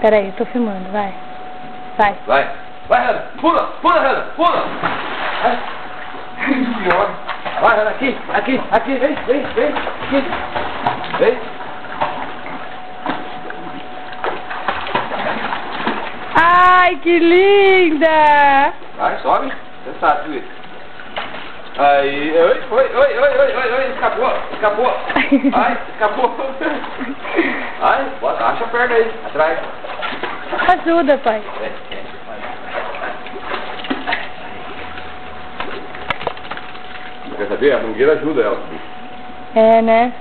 Peraí, eu tô filmando, vai. Vai. Vai. Vai, Hannah. Pula, pula, Hannah. Pula. Vai. Vai, Hannah. Aqui, aqui, aqui. Vem, vem, vem. Aqui. Vem. Ai, que linda! Vai, sobe. Você sabe, Luiz. Aí, oi, oi, oi, oi, oi, oi, oi, escapou, escapou. Ai, escapou. Ai, bota, acha a perna aí, atrás. Ajuda, pai. Quer saber? A mangueira ajuda ela. É, né?